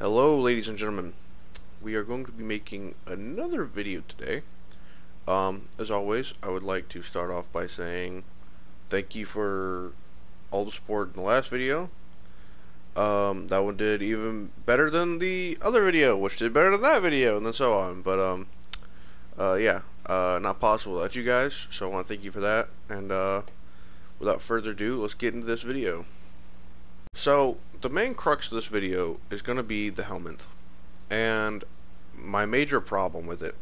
Hello ladies and gentlemen, we are going to be making another video today. Um, as always, I would like to start off by saying thank you for all the support in the last video. Um, that one did even better than the other video, which did better than that video, and then so on. But, um, uh, yeah, uh, not possible without you guys, so I want to thank you for that. And, uh, without further ado, let's get into this video. So, the main crux of this video is going to be the Helminth, and my major problem with it.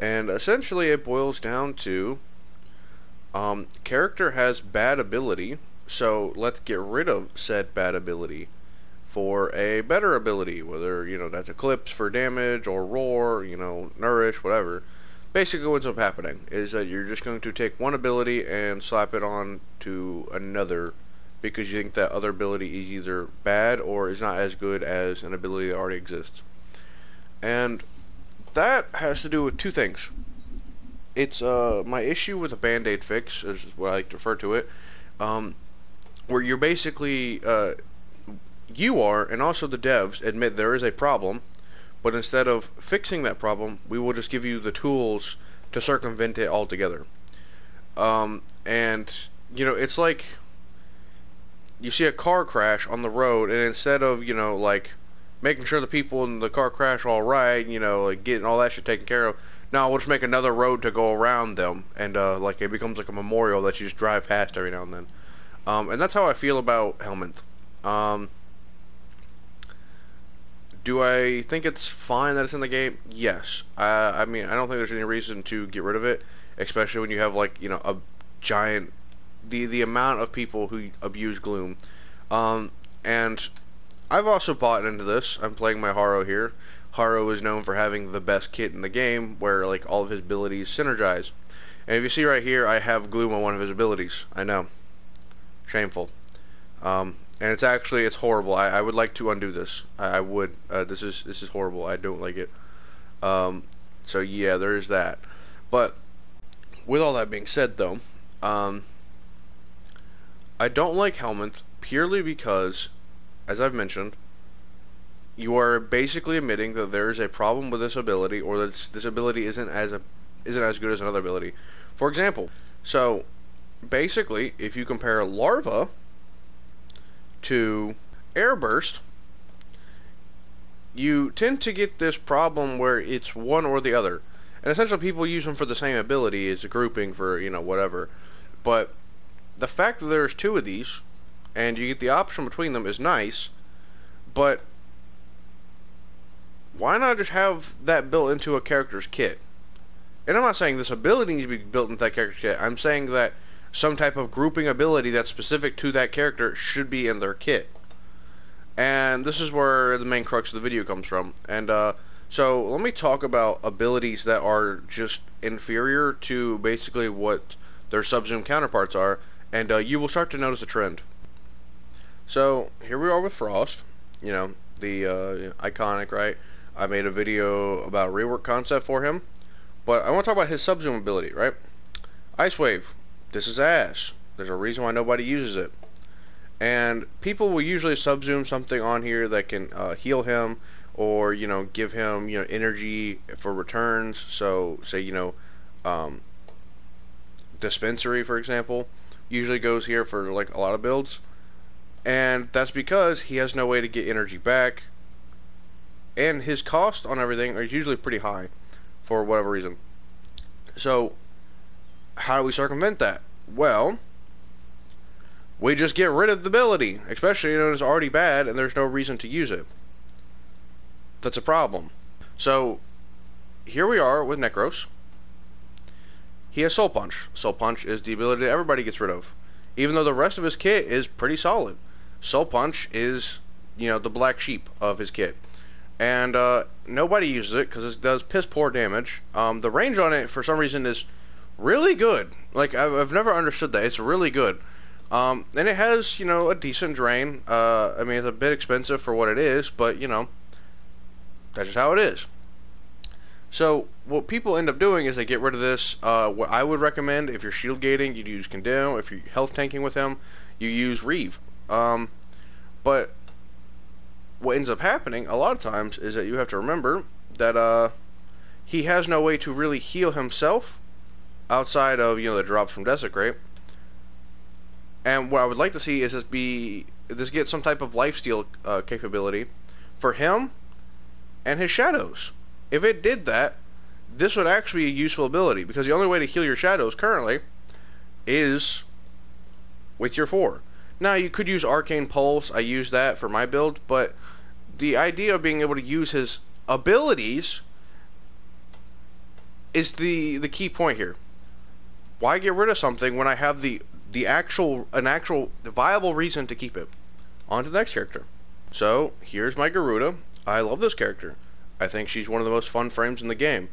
And essentially it boils down to, um, character has bad ability, so let's get rid of said bad ability for a better ability, whether, you know, that's Eclipse for damage, or Roar, you know, Nourish, whatever. Basically what's up happening is that you're just going to take one ability and slap it on to another because you think that other ability is either bad or is not as good as an ability that already exists. And that has to do with two things. It's uh, my issue with a band-aid fix, is what I like to refer to it, um, where you're basically, uh, you are, and also the devs, admit there is a problem, but instead of fixing that problem, we will just give you the tools to circumvent it altogether. Um, and, you know, it's like you see a car crash on the road, and instead of you know like making sure the people in the car crash all right, you know, like getting all that shit taken care of. Now we'll just make another road to go around them, and uh, like it becomes like a memorial that you just drive past every now and then. Um, and that's how I feel about Helminth. Um, do I think it's fine that it's in the game? Yes. I mean, I don't think there's any reason to get rid of it, especially when you have like you know a giant the the amount of people who abuse Gloom. Um, and I've also bought into this. I'm playing my Harrow here. Harrow is known for having the best kit in the game, where like all of his abilities synergize. And if you see right here, I have Gloom on one of his abilities. I know, shameful. Um, and it's actually it's horrible. I, I would like to undo this. I, I would. Uh, this is this is horrible. I don't like it. Um, so yeah, there is that. But with all that being said, though, um, I don't like Helminth purely because, as I've mentioned, you are basically admitting that there is a problem with this ability, or that this ability isn't as a isn't as good as another ability. For example, so basically, if you compare Larva to Airburst, you tend to get this problem where it's one or the other. And essentially, people use them for the same ability as a grouping for you know whatever, but the fact that there's two of these and you get the option between them is nice, but why not just have that built into a character's kit? And I'm not saying this ability needs to be built into that character's kit. I'm saying that some type of grouping ability that's specific to that character should be in their kit. And this is where the main crux of the video comes from. And uh, so let me talk about abilities that are just inferior to basically what their Subsume counterparts are and uh, you will start to notice a trend. So here we are with Frost, you know, the uh, iconic, right? I made a video about rework concept for him, but I want to talk about his subsume ability, right? Ice Wave, this is ass. There's a reason why nobody uses it. And people will usually subsume something on here that can uh, heal him or, you know, give him, you know, energy for returns. So, say, you know, um, dispensary, for example usually goes here for like a lot of builds. And that's because he has no way to get energy back. And his cost on everything is usually pretty high for whatever reason. So, how do we circumvent that? Well, we just get rid of the ability, especially when it's already bad and there's no reason to use it. That's a problem. So, here we are with Nekros. He has Soul Punch. Soul Punch is the ability that everybody gets rid of. Even though the rest of his kit is pretty solid. Soul Punch is, you know, the black sheep of his kit. And uh, nobody uses it because it does piss poor damage. Um, the range on it, for some reason, is really good. Like, I've, I've never understood that. It's really good. Um, and it has, you know, a decent drain. Uh, I mean, it's a bit expensive for what it is, but, you know, that's just how it is. So what people end up doing is they get rid of this. Uh, what I would recommend if you're shield gating, you'd use Condemn. If you're health tanking with him, you use Reave. Um, but what ends up happening a lot of times is that you have to remember that uh, he has no way to really heal himself outside of you know the drops from desecrate. And what I would like to see is this be this get some type of lifesteal uh, capability for him and his shadows. If it did that, this would actually be a useful ability because the only way to heal your shadows currently is with your four. Now you could use Arcane Pulse. I use that for my build, but the idea of being able to use his abilities is the the key point here. Why get rid of something when I have the the actual an actual viable reason to keep it? On to the next character. So here's my Garuda. I love this character. I think she's one of the most fun frames in the game.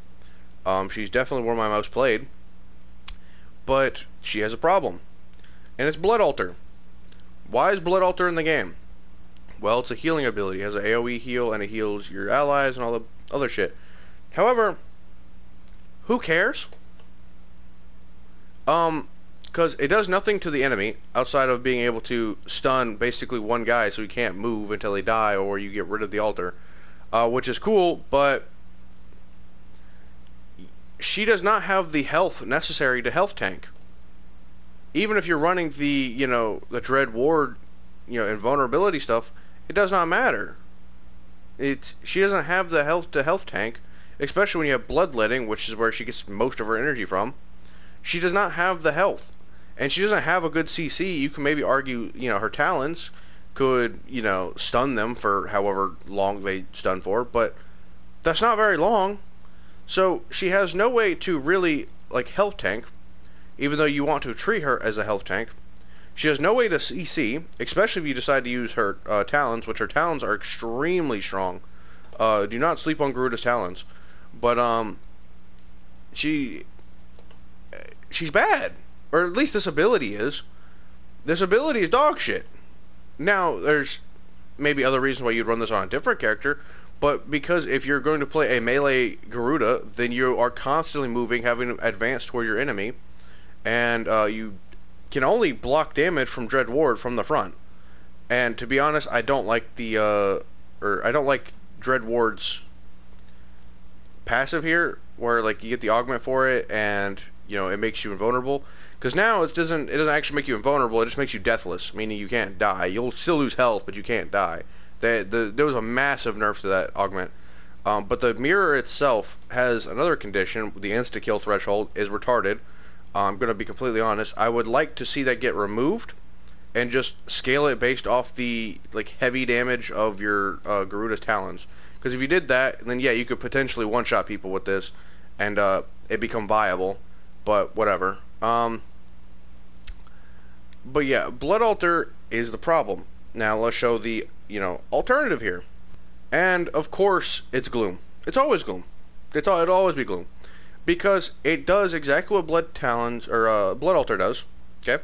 Um, she's definitely one of my most played. But she has a problem. And it's Blood Altar. Why is Blood Altar in the game? Well, it's a healing ability. It has an AoE heal and it heals your allies and all the other shit. However, who cares? Um, because it does nothing to the enemy outside of being able to stun basically one guy so he can't move until they die or you get rid of the altar, uh, which is cool, but she does not have the health necessary to health tank. Even if you're running the, you know, the Dread Ward, you know, invulnerability stuff, it does not matter. It she doesn't have the health to health tank, especially when you have bloodletting, which is where she gets most of her energy from. She does not have the health, and she doesn't have a good CC. You can maybe argue, you know, her talons could, you know, stun them for however long they stun for, but that's not very long. So she has no way to really like health tank, even though you want to treat her as a health tank. She has no way to CC, especially if you decide to use her uh, talons, which her talons are extremely strong. Uh, do not sleep on Garuda's talons, but um, she she's bad, or at least this ability is. This ability is dog shit. Now there's maybe other reasons why you'd run this on a different character, but because if you're going to play a melee Garuda, then you are constantly moving, having to advance toward your enemy, and uh, you can only block damage from Dread Ward from the front. And to be honest, I don't like the uh, or I don't like Dread Ward's passive here, where like you get the augment for it, and you know it makes you invulnerable. Because now it doesn't it doesn't actually make you invulnerable; it just makes you deathless, meaning you can't die. You'll still lose health, but you can't die. That the, there was a massive nerf to that augment. Um, but the mirror itself has another condition. The insta kill threshold is retarded. I'm going to be completely honest. I would like to see that get removed and just scale it based off the like heavy damage of your uh, Garuda's talons. Because if you did that, then yeah, you could potentially one-shot people with this, and uh, it become viable. But whatever. Um, but yeah, Blood Altar is the problem. Now let's show the you know alternative here, and of course it's Gloom. It's always Gloom. It's all it'll always be Gloom because it does exactly what Blood Talons or uh, Blood Altar does. Okay,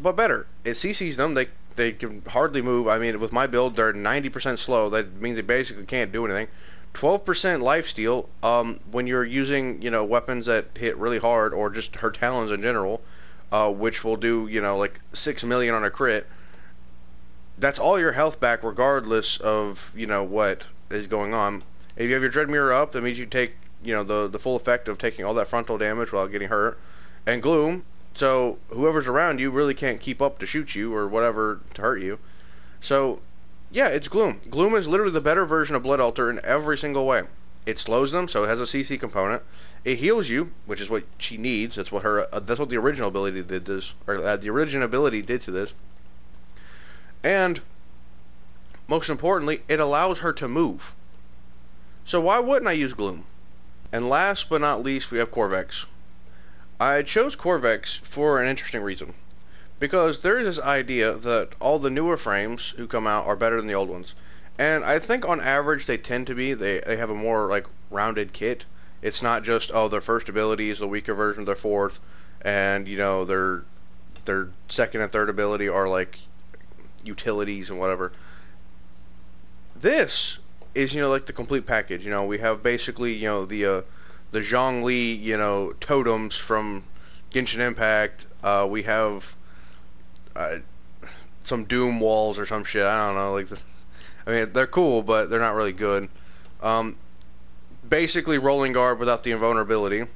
but better. It CCs them. They they can hardly move. I mean, with my build, they're 90% slow. That means they basically can't do anything. 12% life steal. Um, when you're using you know weapons that hit really hard, or just her talons in general, uh, which will do you know like six million on a crit. That's all your health back, regardless of you know what is going on. If you have your dread mirror up, that means you take you know the the full effect of taking all that frontal damage without getting hurt, and gloom. So whoever's around you really can't keep up to shoot you or whatever to hurt you. So yeah, it's gloom. Gloom is literally the better version of Blood Altar in every single way. It slows them, so it has a CC component. It heals you, which is what she needs. That's what her. Uh, that's what the original ability did this, or uh, the original ability did to this. And most importantly, it allows her to move. So why wouldn't I use Gloom? And last but not least, we have Qorvex. I chose Qorvex for an interesting reason. Because there is this idea that all the newer frames who come out are better than the old ones. And I think on average they tend to be. They, they have a more like rounded kit. It's not just oh their first ability is the weaker version of their fourth, and you know their their second and third ability are like utilities and whatever. This is you know like the complete package. You know, we have basically you know the uh, the Zhongli you know totems from Genshin Impact. Uh, we have uh, some Doom walls or some shit. I don't know, like the, I mean, they're cool, but they're not really good. Um, basically, rolling guard without the invulnerability.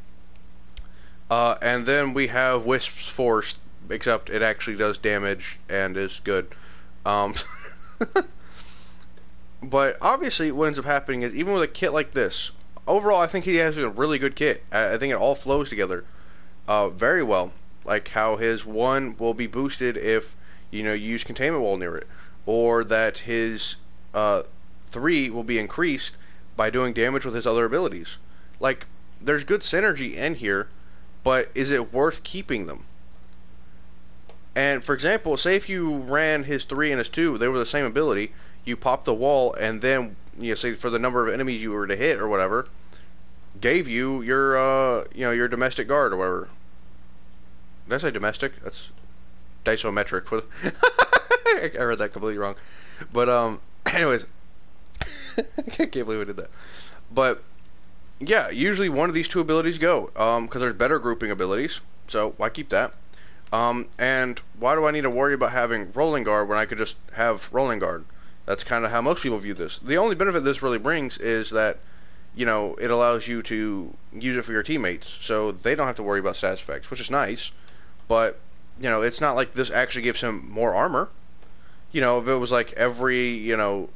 Uh, and then we have Wisp's Force, except it actually does damage and is good. Um, but obviously, what ends up happening is even with a kit like this, overall, I think he has a really good kit. I, I think it all flows together uh, very well. Like how his one will be boosted if you know you use containment wall near it, or that his uh, three will be increased by doing damage with his other abilities. Like there's good synergy in here, but is it worth keeping them? And for example, say if you ran his three and his two, they were the same ability. You pop the wall, and then you know, say for the number of enemies you were to hit or whatever, gave you your uh, you know your domestic guard or whatever. Did I say domestic? That's disometric. I read that completely wrong. But um, anyways, I can't believe I did that. But yeah, usually one of these two abilities go because um, there's better grouping abilities. So why keep that? Um, and why do I need to worry about having rolling guard when I could just have rolling guard? That's kind of how most people view this. The only benefit this really brings is that, you know, it allows you to use it for your teammates, so they don't have to worry about stats effects, which is nice. But you know, it's not like this actually gives him more armor. You know, if it was like every you know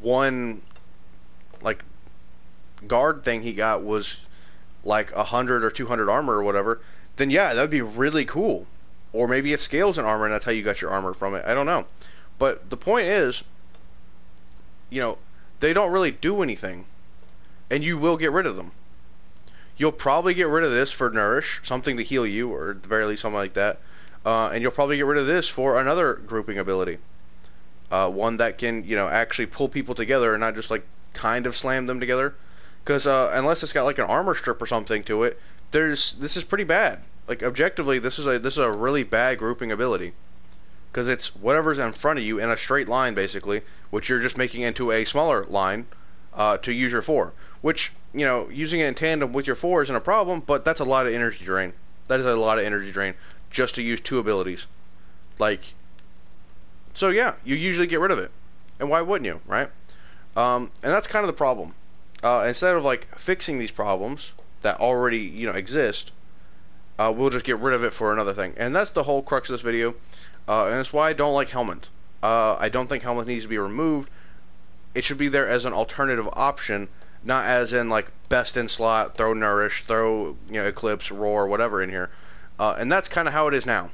one like guard thing he got was like a hundred or two hundred armor or whatever, then yeah, that'd be really cool. Or maybe it scales in armor and that's how you got your armor from it. I don't know. But the point is, you know, they don't really do anything. And you will get rid of them. You'll probably get rid of this for Nourish, something to heal you, or at the very least something like that. Uh, and you'll probably get rid of this for another grouping ability. Uh, one that can, you know, actually pull people together and not just like kind of slam them together. Because uh, unless it's got like an armor strip or something to it, there's this is pretty bad. Like objectively, this is a this is a really bad grouping ability because it's whatever's in front of you in a straight line, basically, which you're just making into a smaller line uh, to use your four. Which you know, using it in tandem with your four isn't a problem, but that's a lot of energy drain. That is a lot of energy drain just to use two abilities. Like, so yeah, you usually get rid of it, and why wouldn't you, right? Um, and that's kind of the problem. Uh, instead of like fixing these problems that already you know exist, uh, we'll just get rid of it for another thing. And that's the whole crux of this video. Uh, and that's why I don't like Helminth. Uh, I don't think Helminth needs to be removed. It should be there as an alternative option, not as in like best in slot, throw Nourish, throw you know Eclipse, Roar, whatever in here. Uh, and that's kind of how it is now.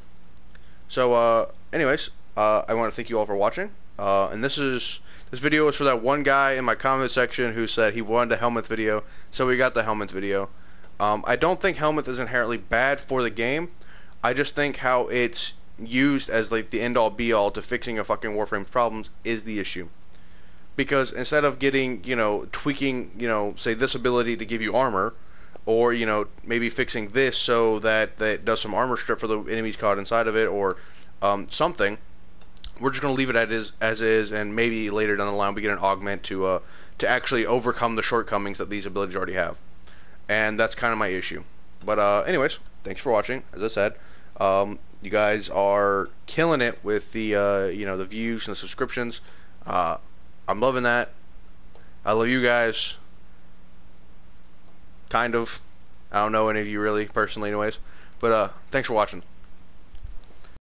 So, uh, anyways, uh, I want to thank you all for watching. Uh, and this is this video is for that one guy in my comment section who said he wanted a Helminth video, so we got the Helminth video. Um, I don't think Helminth is inherently bad for the game. I just think how it's used as like the end all be all to fixing a fucking Warframe's problems is the issue. Because instead of getting, you know, tweaking, you know, say this ability to give you armor, or, you know, maybe fixing this so that that does some armor strip for the enemies caught inside of it, or um, something, we're just going to leave it as is, as is, and maybe later down the line we get an augment to uh, to actually overcome the shortcomings that these abilities already have. And that's kind of my issue. But uh, anyways, thanks for watching. As I said, um, you guys are killing it with the uh, you know the views and the subscriptions. I'm loving that. I love you guys. Kind of. I don't know any of you really personally, anyways. But uh, thanks for watching.